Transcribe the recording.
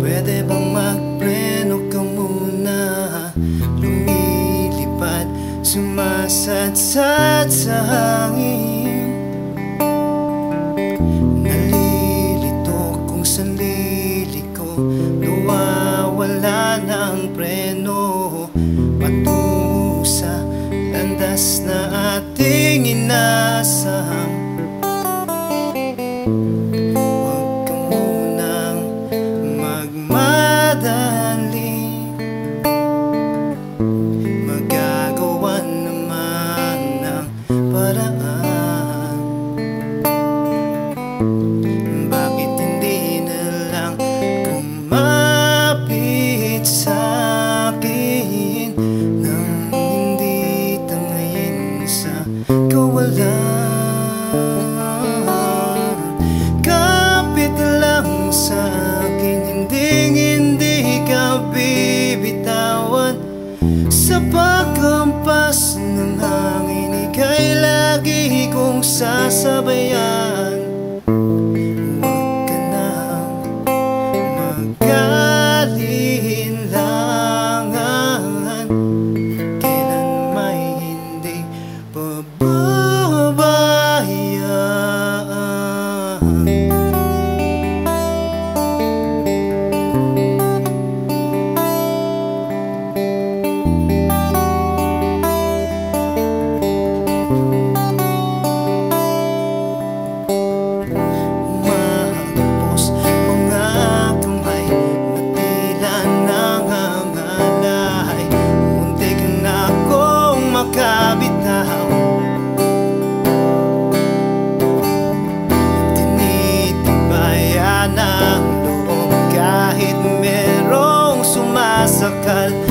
Pwede bang magpleno ka muna? Lumilipad, sumasatsat sa hangin you. Sa pagkampas ng hangin Ika'y lagi kong sasabayan. masakal